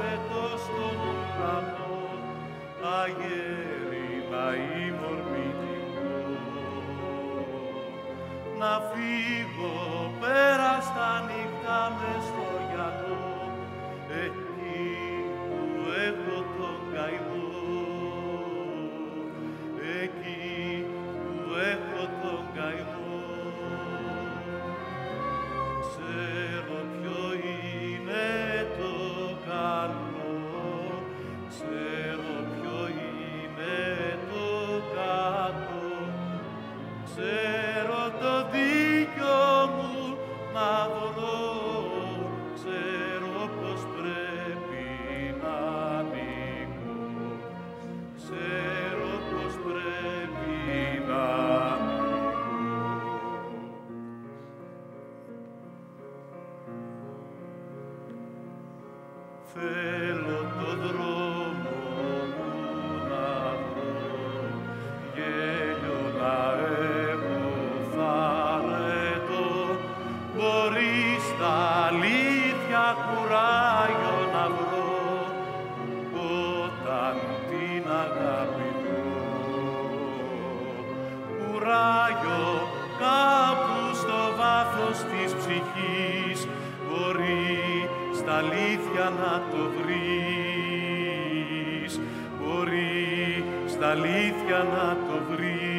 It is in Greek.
Με το σκοτόνταμα, αγίαιρημα ή μορφή. Να φύγω πέρα τα νύχτα μες φωγιανού. Θέλω το δρόμο μου να βρω, γέλιο να έχω θαρετό. Μπορείς στα αλήθεια κουράγιο να βρω, όταν την αγάπη κουράγιο ψυχής μπορεί στα αλήθεια να το βρεις. Μπορεί στα αλήθεια να το βρεις